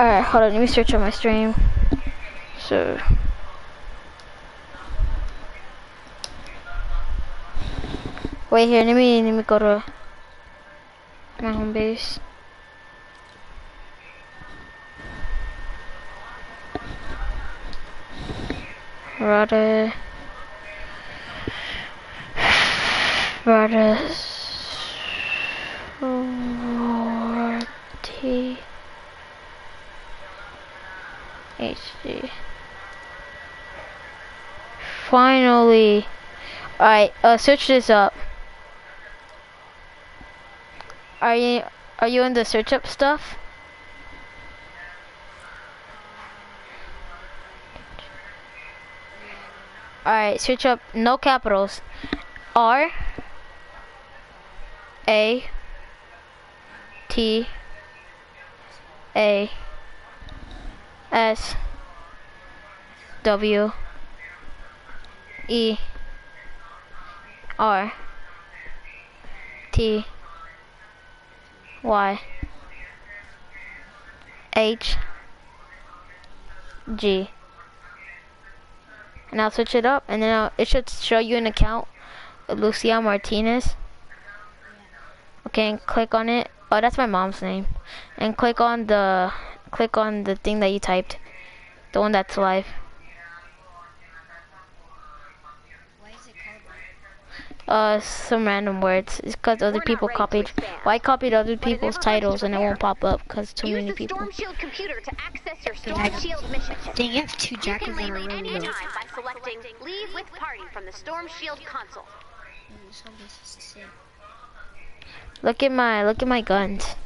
Alright, hold on, let me search on my stream. So Wait here, let me let me go to my home base. Rada Rada T HD Finally Alright, uh search this up. Are you are you in the search up stuff? Alright, search up no capitals. R A T A S W E R T Y H G. And I'll switch it up and then I'll, it should show you an account Lucia Martinez. Okay and click on it. Oh that's my mom's name. And click on the click on the thing that you typed the one that's live uh, some random words. It's because other people copied. Why well, copied other people's titles and it won't pop up because too Use many people. Storm Shield computer to access your Storm Shield mission. They have two jackets that are really anytime by selecting Leave with Party from the Storm Shield console. Look at my look at my guns.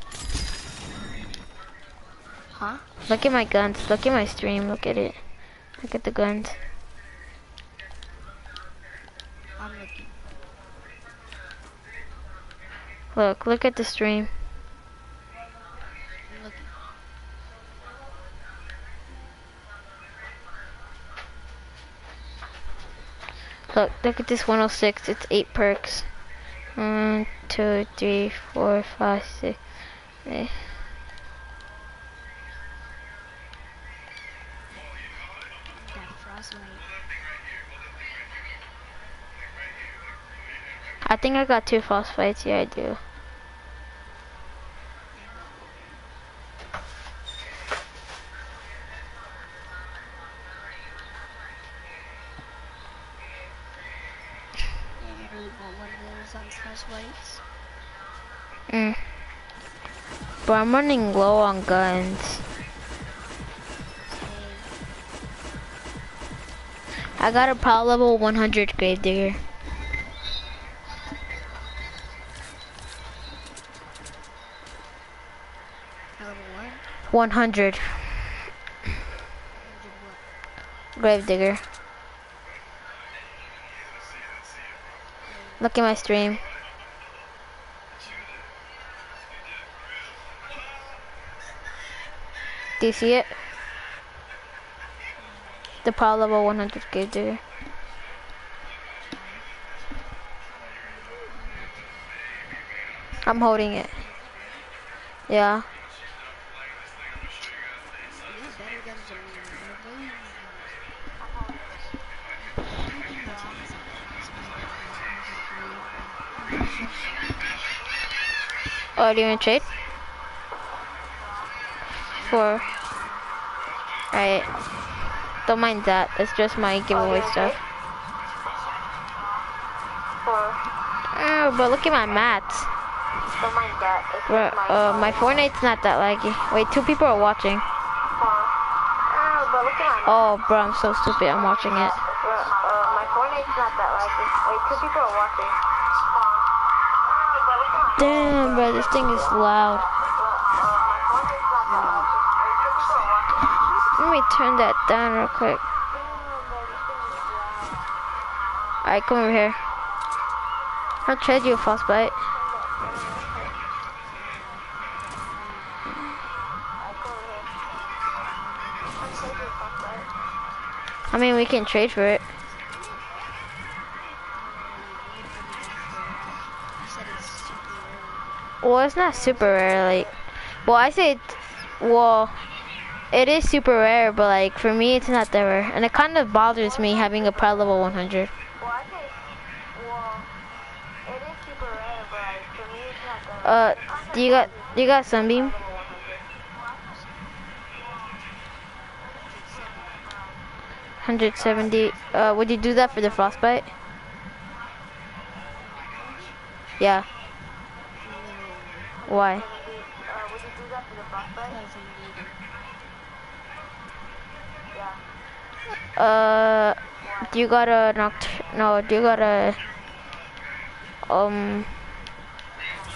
Huh? Look at my guns. Look at my stream. Look at it. Look at the guns. Look, look at the stream. Look, look at this 106. It's eight perks. One, two, three, four, five, six. Eight. I think I got two frostbites. Yeah, I do. Mm. But I'm running low on guns. I got a power level 100 Gravedigger. 100. Gravedigger. Look at my stream. Do you see it? The power level 100 Gravedigger. I'm holding it. Yeah. Oh, do you want to trade? For... Alright. Don't mind that. It's just my giveaway oh, stuff. Oh, but look at my mats. Don't mind that. Bro, uh, my Fortnite's not that laggy. Wait, two people are watching. Oh, bro, I'm so stupid. I'm watching it. Bro, uh, my Fortnite's not that laggy. Wait, two people are watching. Damn, bro, this thing is loud. Let me turn that down real quick. Alright, come over here. I'll trade you a frostbite. I mean, we can trade for it. Well, it's not super rare, like, well, I say, well, it is super rare, but like for me, it's not that rare, and it kind of bothers me having a pride level 100. Well, I well, it is super rare, but like, for me, it's not that Uh, do you got do you got sunbeam? Hundred seventy. Uh, would you do that for the frostbite? Yeah. Why? Uh, do you got a noct? No, do you got a um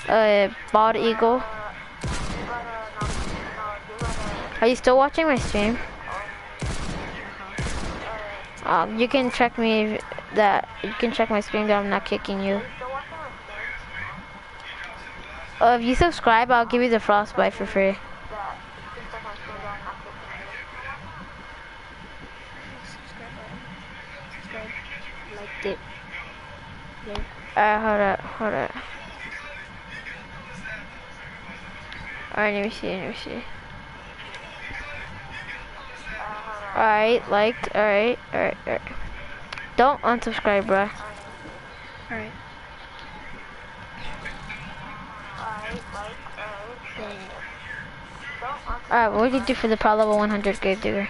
a bald eagle? Are you still watching my stream? Um, you can check me that you can check my stream that I'm not kicking you. Uh, if you subscribe, I'll give you the frostbite for free. Alright, hold up, hold up. Alright, let me see, let me see. Alright, liked, alright, alright, alright. Don't unsubscribe, bruh. Alright, like, alright. Don't answer. Alright, what did you do for the Pro Level 100 Grave Digger?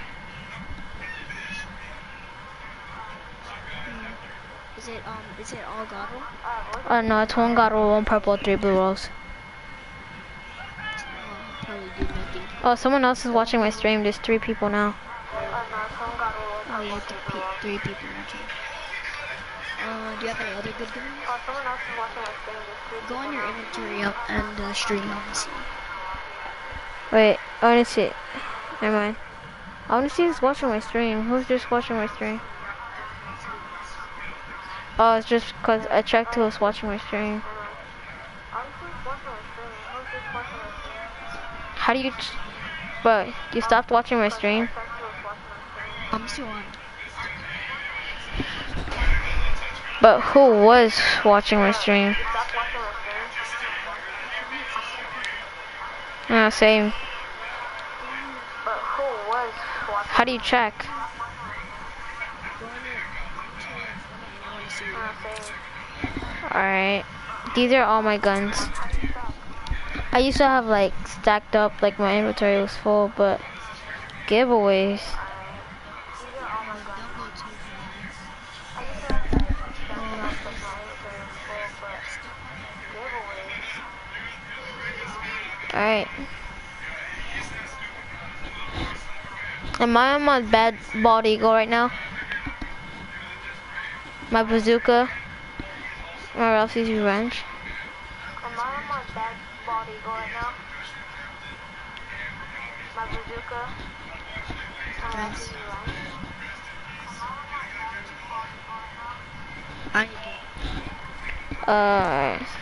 Is it um is it all gobble? Alright, what Oh no, it's one god roll, one purple, three blue rolls. Oh, probably do nothing. Oh, someone else is watching my stream. There's three people now. Oh no, someone got a little Oh, you purple have to paper pe- three people watching. Uh, do you have any other good guns? Oh, someone else is watching my stream. Go on your inventory up and uh, stream obviously. Wait, I wanna see. Never mind. I wanna see who's watching my stream. Who's just watching my stream? Oh, it's just cause I checked who was watching my stream. I'm just watching my stream. Who's watching my stream? How do you, ch- but you stopped watching my stream? Check who was watching my stream. I'm still on. But who was watching my stream? Stop watching my stream. Yeah, same. But who was watching How do you check? Alright. These are all my guns. I used to have like stacked up, like my inventory was full, but giveaways. Alright. Am I on my bad bald eagle right now? My bazooka. My Ralphie's revenge. Am I on my bad bald eagle right now? My bazooka. My. Ralphie's Revenge. I need to. Uh.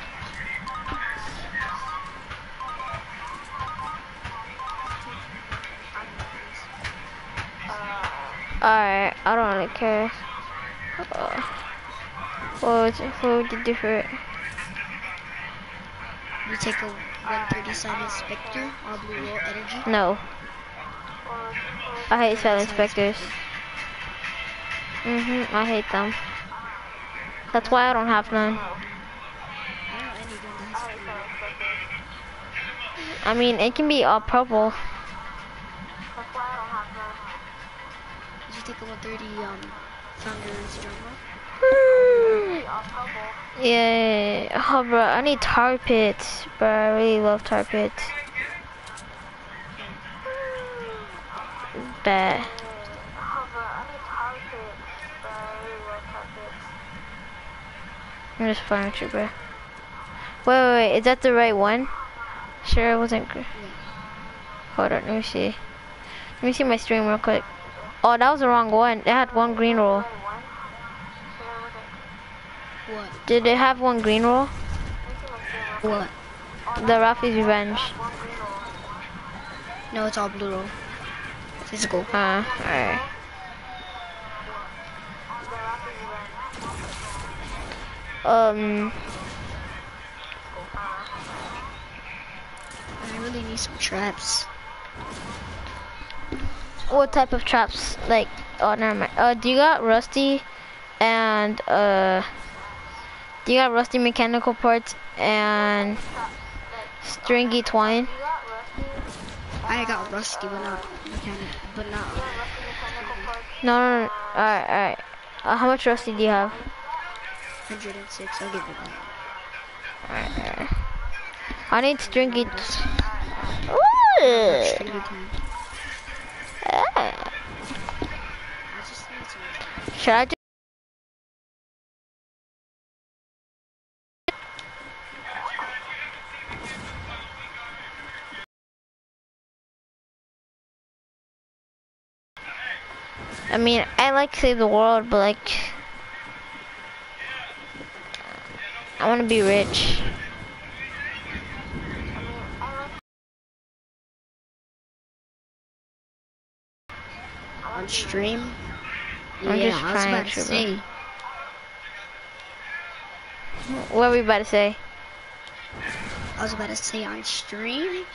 Alright, I don't really care. Uh, what would, what would you do for it? You take a 130 silent spectre, all blue roll energy. No. I hate silent inspectors. Mhm, I hate them. That's why I don't have none. I don't know any gun that has blue roll. I mean, it can be all purple. Take a 130 um founder's genre? Yeah, oh bro, I need tar pits, bro. I really love tar pits. Bad. Bro, only tar pits i really love tar pits i'm just fine with you, bro. Wait, wait, wait. Is that the right one? Sure, it wasn't. Hold on, let me see. Let me see my stream real quick. Oh, that was the wrong one. It had one green roll. Right one. Should I look at? What? Did it have one green roll? Let me see my stream. real What? The Ralphie's Revenge. quick. One green roll. No, it's all blue roll. Physical. Uh, alright. Um, I really need some traps. What type of traps? Like, oh, never mind. Uh, do you got rusty and uh, do you got rusty mechanical parts and stringy twine? You got rusty, I got rusty, but not mechanic, but not. rusty mechanical parts. No, no, no. All right, all right. Uh, how much rusty do you have? 106. I'll give you that. All right, all right. I need stringy. Ooh. twine. Should I? I mean, I like to save the world, but like, I want to be rich. On stream. I'm yeah, just I was trying about to say. What were you about to say? I was about to say on stream.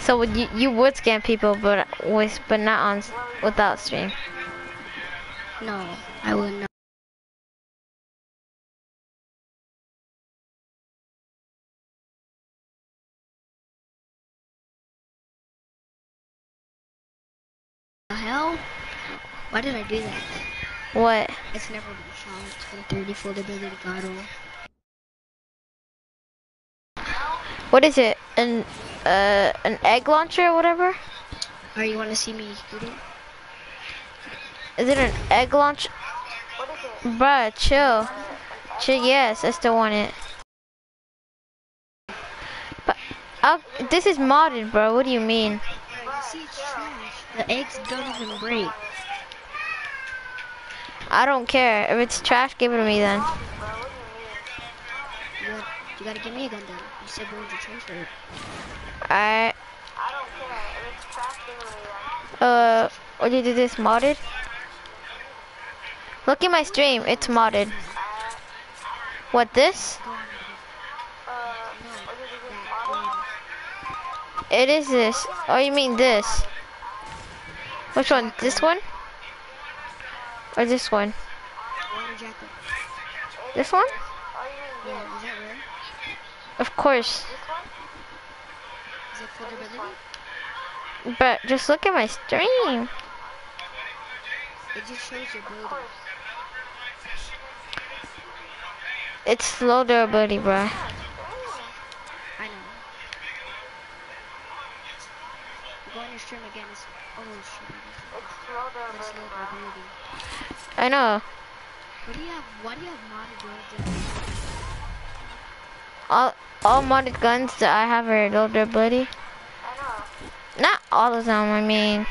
So would you you would scam people, but with but not on without stream. No, I would not. Did do that? What? It's never been found. 1030 full ability god roll. What is it? An uh an egg launcher or whatever? Or you want to see me shoot it? Is it an egg launch? What is it? Bruh, chill. Chill. Yes, I still want it. But I'll, this is modded, bro. What do you mean? You see, it's trash. The eggs don't even break. I don't care. If it's trash, give it to me then. What you got, you gotta give me a gun then. You said we're going to transfer it. Alright. I don't care. If it's trash, give it to me then. Uh, what did you do this modded? Look at my stream. It's modded. What this? Uh, what is it? That one. It is this. Oh, you mean this? Which one? This one? Or this one? This one? Of course. But just look at my stream. It just shows your building. It's slow durability, bruh. I know. Go on stream again. It's oh shit It's but low ability. I know. What do you have? Why do you have modded guns? All all modded guns that I have are low durability. I know. Not all of them. I mean,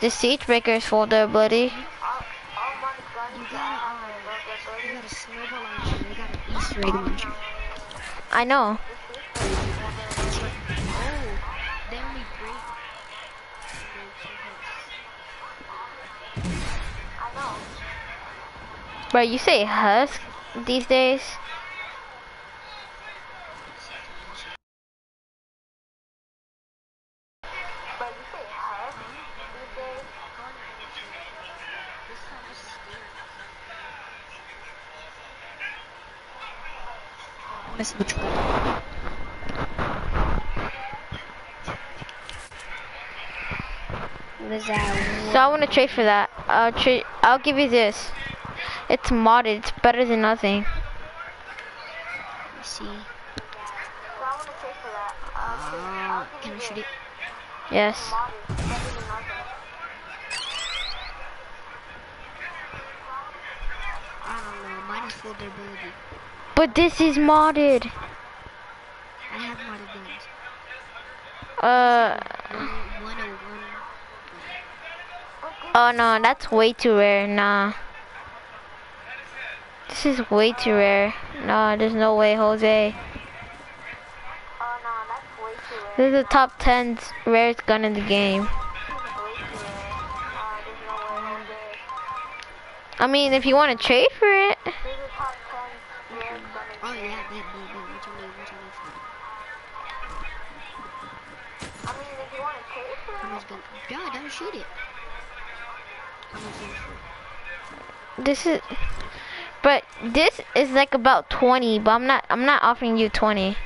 the siege breaker is full durability. All, all money guns You got I have are low You got a snowball launcher. You got an Easter egg launcher. I know. But you say husk these days? But you say husk these days? Miss which one? What is that? So I want to trade for that. I'll trade. I'll give you this. It's modded. It's better than nothing. Let's see. So I want to trade for that. I'll, trade, Uh, can I shoot it? Yes. Modded. It's better than nothing. I don't know. Mine is full durability. But this is modded. I have modded guns. Uh. Oh no, that's way too rare. Nah. This is way too rare. No, there's no way, Jose. Oh no, that's way too rare. This is the top 10 rarest gun in the game. Way too rare. Uh, there's no way I mean, if you want to trade for it. This is top 10 rarest gun in Oh yeah, need for it? I mean, if you want to pay for How it? much gun? Yeah, don't shoot this is like about 20, but I'm not, I'm not offering you 20.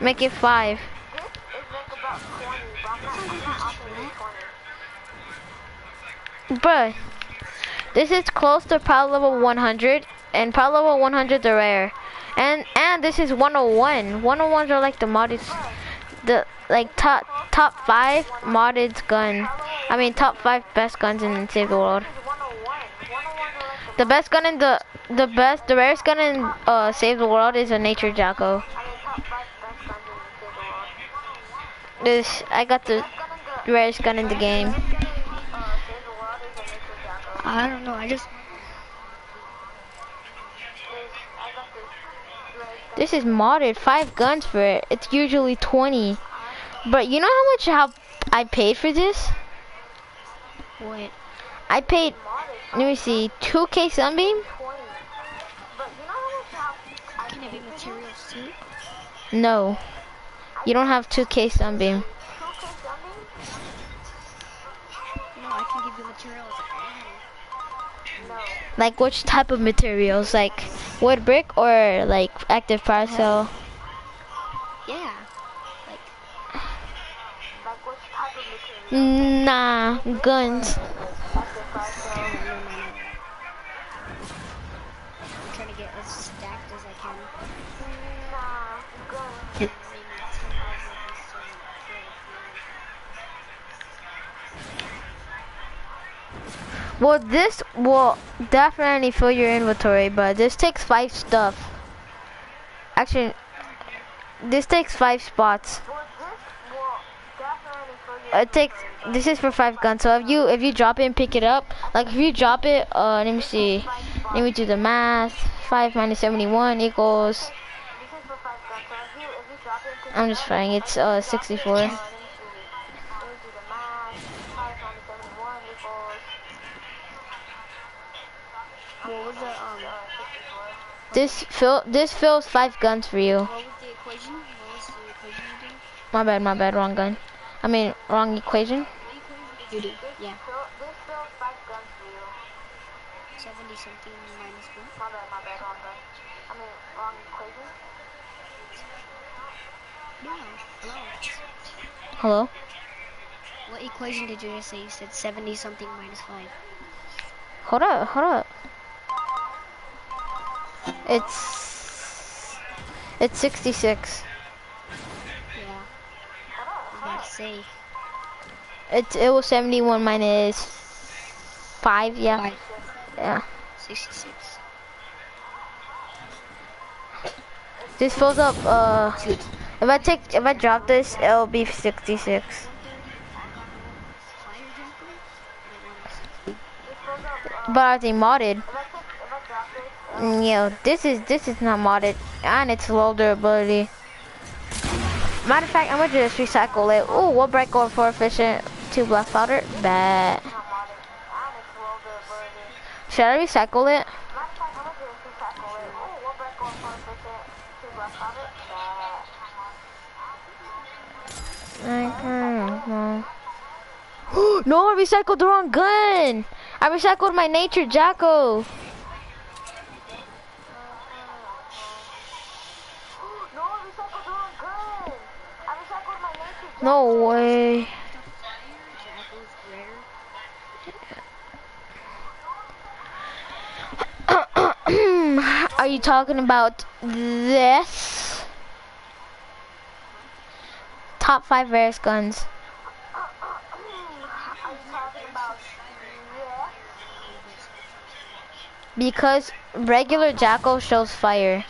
Make it five. This is like about 20, but I'm not, I'm not offering you 20. Bruh, this is close to power level 100, and power level 100 are rare. And and this is 101. 101s are like the modest, the like top top five modded gun. I mean top five best guns in Save the World. This is 101. 101 are like The best gun in the the best the rarest gun in uh Save the World is a Nature Jackal. I mean, top 5 best guns in Save the World. This I got the Best gun in the, rarest gun in the game. Save the World is a Nature Jackal. I don't know. I just This, I got this rarest gun. This is modded, five guns for it. It's usually 20. But you know how much how I paid for this? what? I paid, let me see, 2k Sunbeam? 20. But you know how much how I Can it be materials too? No. You don't have 2k Sunbeam. No, I can give you materials. No. Like which type of materials? Like wood brick or like active power cell? Yeah. Maybe 10,000 Well, this will definitely fill your inventory, but this takes five stuff. Actually, this takes five spots. Well, this will definitely fill your It takes. This is for five guns. So if you if you drop it and pick it up, like if you drop it, uh, let me see. Let me do the math. Five minus seventy-one equals. This is for five guns. So if you if you drop it, into I'm just trying. It's uh sixty-four. Let me see. Let me do the math. Five minus seventy-one equals What was the sixty-four. This fill this fills five guns for you. What was the equation? What was the equation you? My bad, my bad, wrong gun. I mean, wrong equation. You do, yeah. 70 something minus I mean, wrong equation. Hello. Hello? What equation did you just say? You said 70 something minus 5. Hold up, hold up. It's... It's 66. I was say. It's it was seventy-one minus five. Yeah, 5. yeah. 66. This fills up. Uh, if I take if I drop this, it'll be sixty-six. Fire jackal? This fills up. Uh, But are they modded? if I take, if I drop this, uh, Mm, Yeah, this is this is not modded, and it's low durability. Matter of fact, I'm gonna just recycle it. Ooh, we'll break over for efficient two black powder. Bad. Should I recycle it? Bad. Mm-hmm. no, I recycled the wrong gun. I recycled my nature Jackal. No, I recycled the wrong gun. I recycled my nature No way. Are you talking about this? Top five rarest guns. Because regular Jackal shows fire.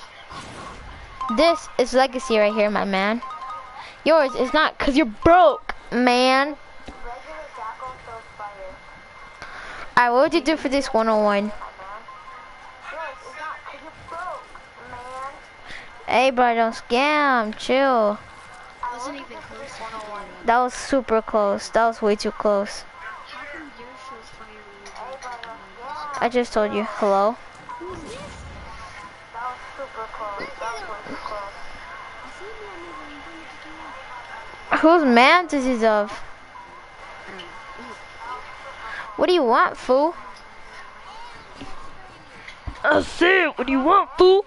This is legacy right here, my man. Yours is not, cause you're broke, man. Alright, what would you do for this 101? My man. Yours is not because you're broke, man. Hey, bro, don't scam. Chill. That was super close. That was way too close. I just told you. Hello. Who's this? That was super close. That was way too close. I see you on the Whose man is this of? I. What do you want, fool? I said, what do you want, fool?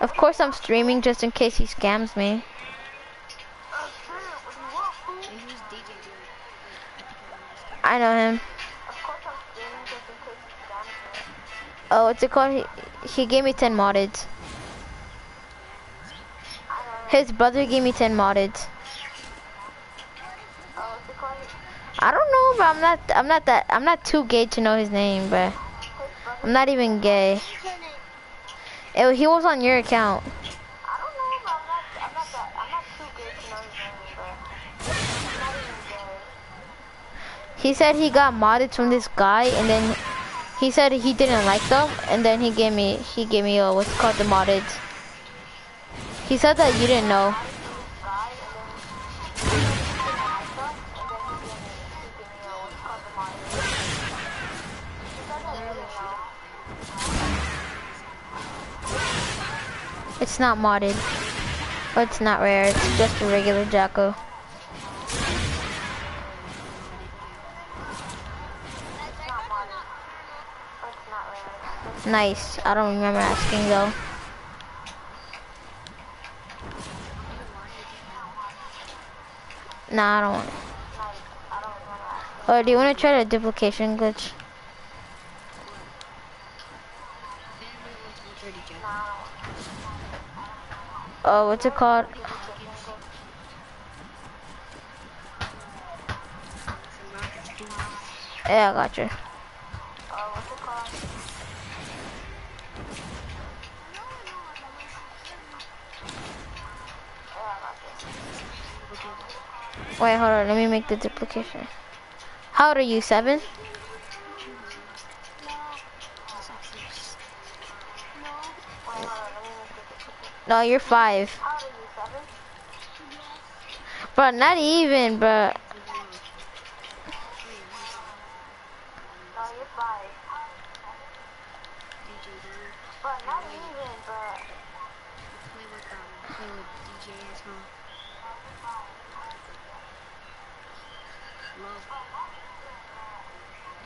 Of course I'm streaming just in case he scams me. Shit, what do you want, fool? And who's DJ Jerry? I know this guy. I know him. Of course I'm streaming just in case he scams me. Oh, what's it called? He, he gave me 10 modded. His brother gave me 10 modded. I don't know, but I'm not, I'm not that, I'm not too gay to know his name, but I'm not even gay. It, he was on your account. He said he got modded from this guy, and then he said he didn't like them, and then he gave me, he gave me uh, what's called the modded. He said that you didn't know. It's not modded, but it's not rare. It's just a regular Jackal. Nice. I don't remember asking though. Nah, I don't want. nice. I don't remember asking. Oh, do you want to try the duplication glitch? Family wants 130 Jeff. Nah, I don't Oh, what's it called? Yeah, I got you. Wait, hold on. Let me make the duplication. How old are you? Seven? No, you're five. Bro, not even, but. No, you're five. DJ Jerry. But not even, but Play with, um, play with DJs, huh? Love. DJ Gear. DJ Gear. You, pl- you play with um, DJs,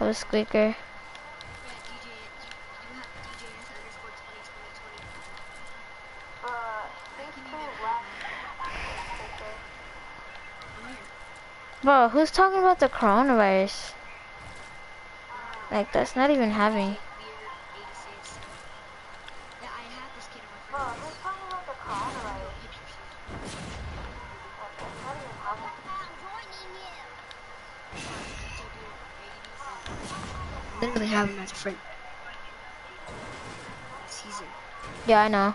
of a squeaker. Yeah, DJ, you, you have DJs underscore 202020. But he's too left. Okay. I'm here. Bro, who's talking about the coronavirus? Like, that's not even happening. Beard 86. Literally have him as a friend. Caesar. Yeah, I know.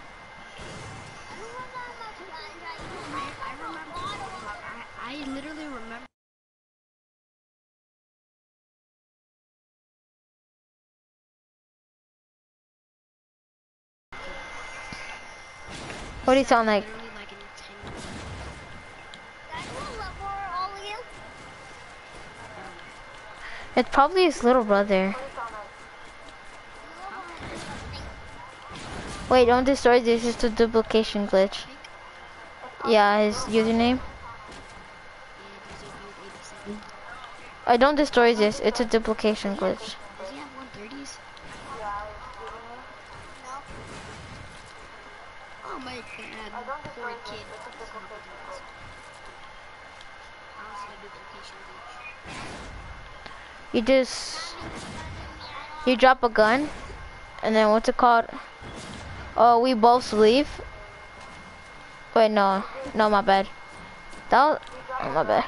I, I remember. I, I literally remember. What do you sound like? Literally like in 10 years. It's probably his little brother. Wait, don't destroy this. It's a duplication glitch. Yeah, his username. Yeah, DJ Beard 87. I don't destroy this. It's a duplication glitch. Oh you. Just you drop a gun, and then what's it called? Oh, we both leave. Wait, no, no, my bad. That was, oh, my bad.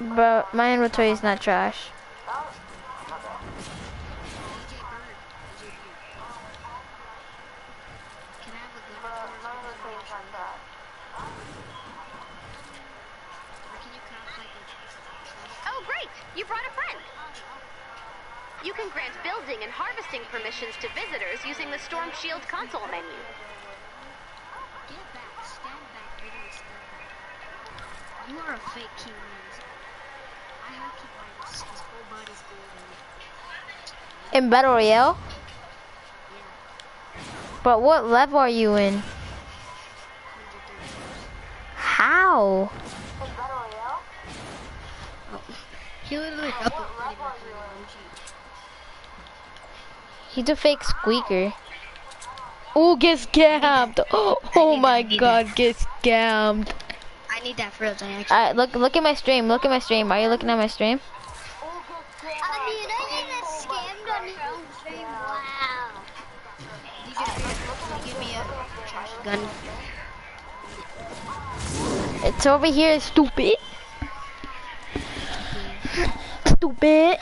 Bro, my inventory is not trash. That was, my bad. DJ Bird. DJ Beard. Can grant building and harvesting permissions to visitors using the Storm Shield console menu. Get back. Stand back. Literally stand back. You are a fake King Midas. I have King Midas. His whole body's golden. In Battle Royale? Yeah. But what level are you in? 130. How? In Battle Royale? Oh, he literally He's a fake squeaker. Oh, get scammed! Oh, oh my god, get scammed. I need that for real, actually. Alright, look look at my stream, look at my stream. Are you looking at my stream? Good I mean, I get scammed on your own stream. Wow. You can, you me a gun. It's over here, stupid. Stupid.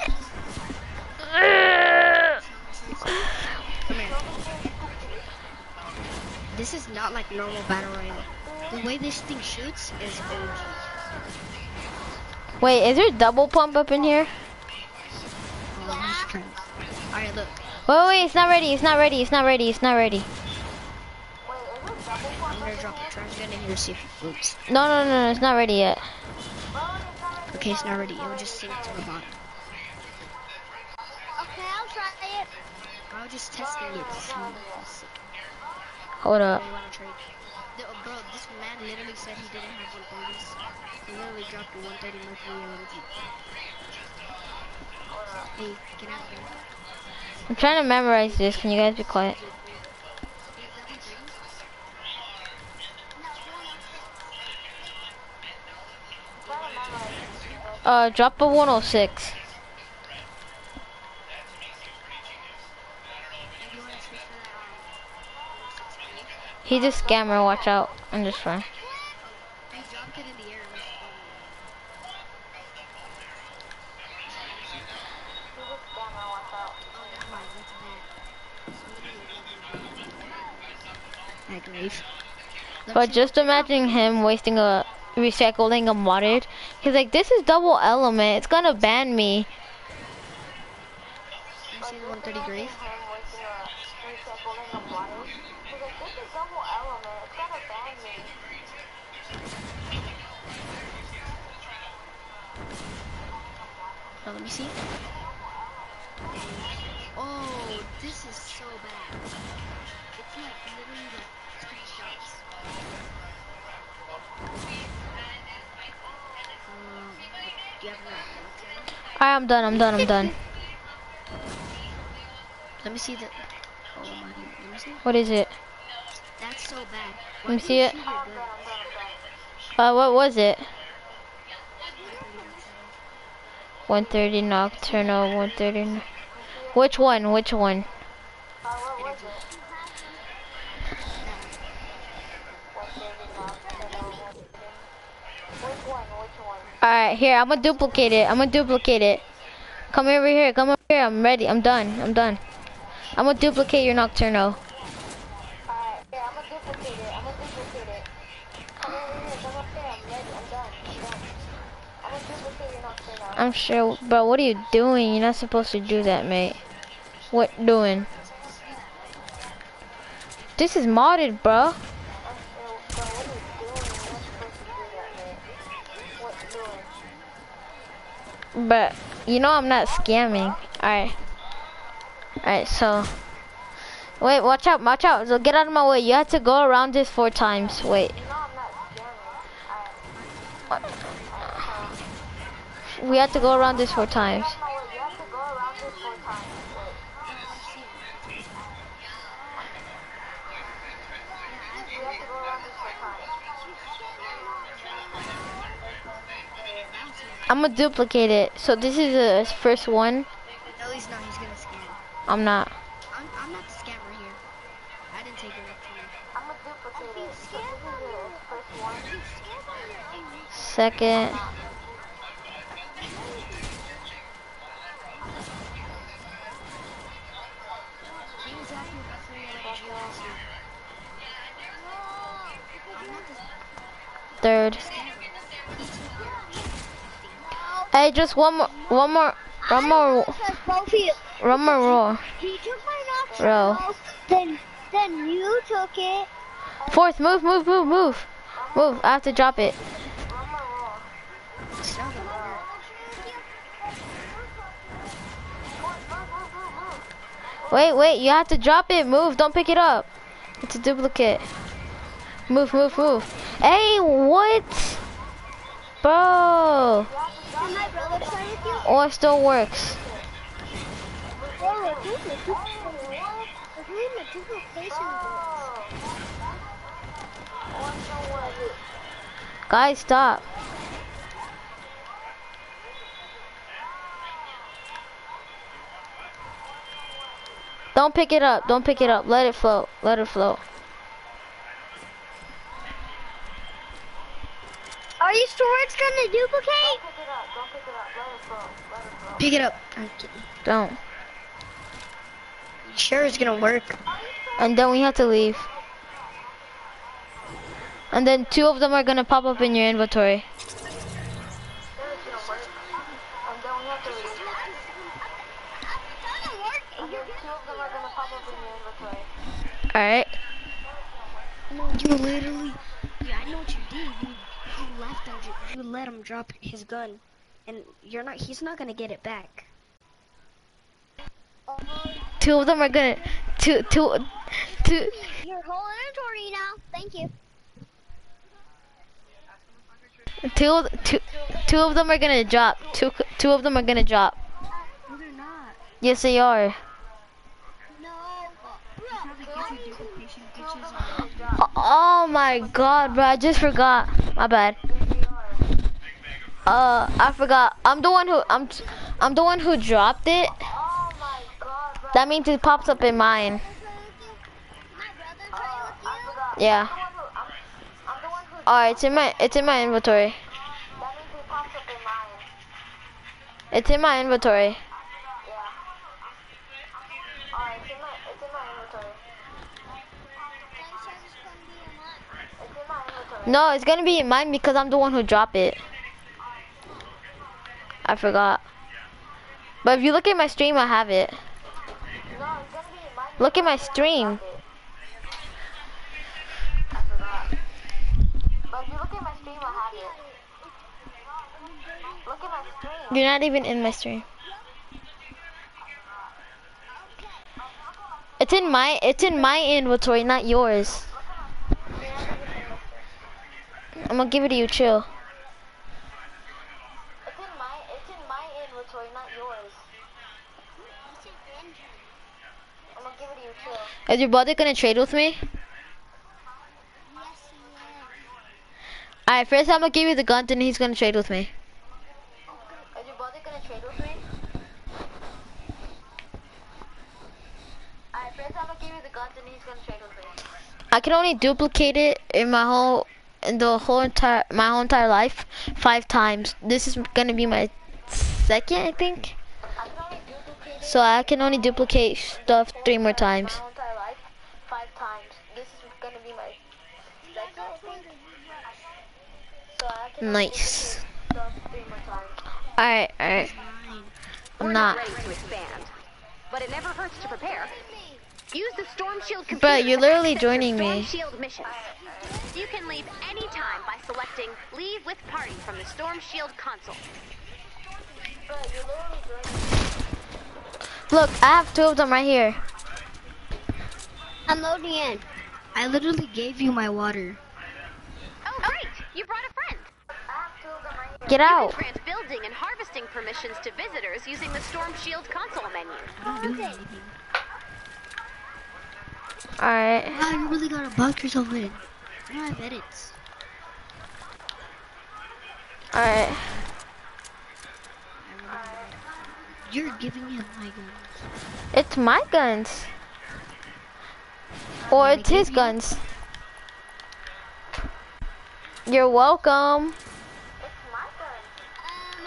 This is not like normal battle royale. The way this thing shoots is OG. Wait, is there a double pump up in here? Oh. Alright, look. Wait, wait, it's not ready, it's not ready, it's not ready, it's not ready. I'm gonna drop a trash gun in here see if it floats. No, no, no, no, it's not ready yet. Okay, it's not ready. It will just sink to the bottom. Okay, I'll try it. I'll just test it to see if it's Hold up. The- bro, this man literally said he didn't have 130s. He literally dropped a 130 Mercury. Hey, out there. I'm trying to memorize this. Can you guys be quiet? Uh, drop a 106. He's a scammer, watch out. I'm just fine. Hey, drop it in the air. and let's go. Never mind. That's bad. That grave. But just imagine him wasting a recycling a modded. He's like, this is double element. It's gonna ban me. You see the 130 grave? Oh, let me see. Oh, this is so bad. It's like literally like three shots. Um, do you have enough? Alright, I'm done. I'm done. I'm done. Let me see the. Oh my, let me see. What is it? That's so bad. Let me see it. Uh, what was it? 130 nocturnal. 130. Which one? Which one? Alright, here. I'm gonna duplicate it. I'm gonna duplicate it. Come over here. Come over here. I'm ready. I'm done. I'm done. I'm gonna duplicate your nocturnal. Alright, yeah, I'm gonna duplicate it. I'm gonna duplicate it. Come over here, come up there. I'm ready. I'm done. I'm done. I'm gonna duplicate your nocturnal. I'm sure, but what are you doing? You're not supposed to do that, mate. What doing? This is modded, bro. But you know I'm not scamming. Alright. Alright, so wait, watch out, watch out. So get out of my way. You have to go around this four times. Wait. You know I'm not scamming. We have to go around this four times. No, wait, you have to go around this four times. Wait. You have to go around this four times. I'm gonna duplicate it. So this is the first one. No, he's not. He's gonna scam. I'm not. I'm, I'm not the scammer here. I didn't take it up to you. I'm gonna duplicate it. So this is the first one. Second. He was after you about three LMG last year. I'm not the Third. Hey, just one more. One more. Because both of you, roll. he took my Nocturno, then, then you took it. Fourth, move, move, move, move. Move, I have to drop it. Wait, wait, you have to drop it. Move, don't pick it up. It's a duplicate. Move, move, move. Hey, what? Bro. Oh, it still works. Guys, stop. Don't pick it up. Don't pick it up. Let it float. Let it float. Are you sure it's gonna duplicate? Pick it up. don't pick it up let us go I'm kidding. Don't. Sure it's gonna work? And then we have to leave. And then two of them are gonna pop up in your inventory. Alright. No, you literally. Yeah, I know what you did. You, you. You let him drop his gun, and you're not. He's not gonna get it back. Two of them are gonna two two two Your whole inventory now. Thank you. two two two of them are gonna drop. Two two of them are gonna drop. No, they're not. Yes they are. No. Oh my god, bro, I just forgot. My bad. Uh, I forgot. I'm the one who I'm t- I'm the one who dropped it. That means it pops up in mine. My brother with you? Yeah. Alright, it's in my it's in my inventory. It's in my inventory. No, it's gonna be in mine because I'm the one who dropped it. I forgot. But if you look at my stream, I have it. Look at my stream. You're not even in my stream. It's in my it's in my inventory, not yours. I'm gonna give it to you, chill. It's in my it's in my inventory, not yours. I'm gonna give it to you, chill. Is your brother gonna trade with me? Alright, first I'm gonna give you the gun, then he's gonna trade with me. Is your brother gonna trade with me? Alright, first I'm gonna give you the gun, then he's gonna trade with me. I can only duplicate it in my whole, in the whole entire, my whole entire life, five times. This is gonna be my second, I think. So I can only duplicate stuff three more times. Nice. Alright, alright. I'm not. ready to expand, but it never hurts to prepare. Use the Storm Shield But you're literally joining me. Shield missions. You can leave anytime by selecting Leave with Party from the Storm Shield console. Look, I have two of them right here. I'm loading in. I literally gave you my water. Oh, great! You brought a friend. Get You out. can grant building and harvesting permissions to visitors using the Storm Shield console menu. I don't do anything. Alright. Wow, you really gotta box yourself in. I don't have edits. Alright. You're giving him my guns. It's my guns. Or it's his guns. You're welcome. Um,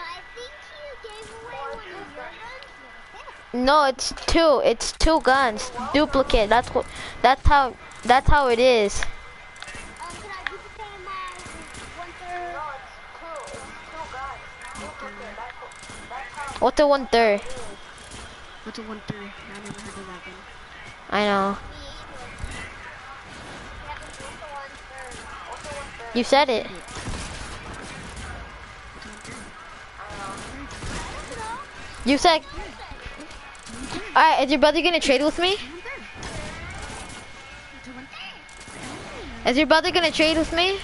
I think you gave away one of your guns. No, it's two. It's two guns. Duplicate. That's what. That's how. That's how it is. Can I duplicate my one third? What's a one third? What's a one third? I never heard of that one. I know. You said it. You said. Alright, is your brother gonna trade with me? Is your brother gonna trade with me?